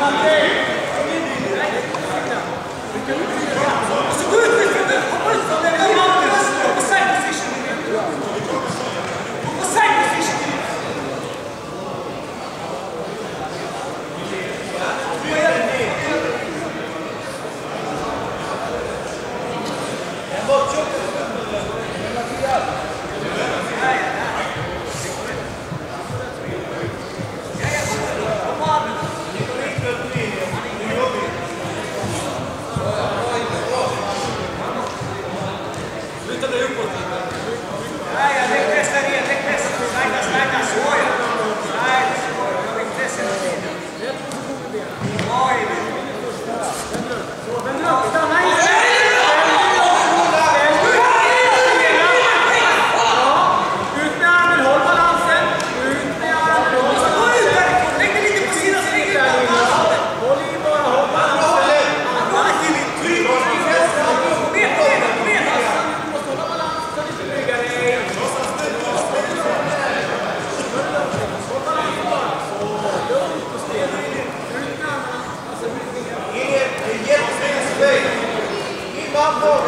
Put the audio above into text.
Matei! favor.